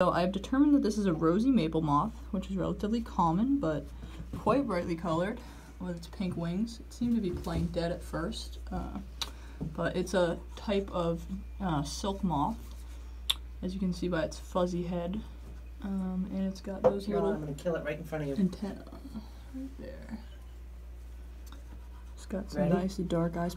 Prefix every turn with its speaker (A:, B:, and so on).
A: So I've determined that this is a rosy maple moth, which is relatively common, but quite brightly colored with its pink wings. It seemed to be playing dead at first, uh, but it's a type of uh, silk moth, as you can see by its fuzzy head. Um, and it's got those
B: Come
A: little
B: I'm gonna kill it right in front of you.
A: antenna right there. It's got some
B: Ready?
A: nicely dark eyes.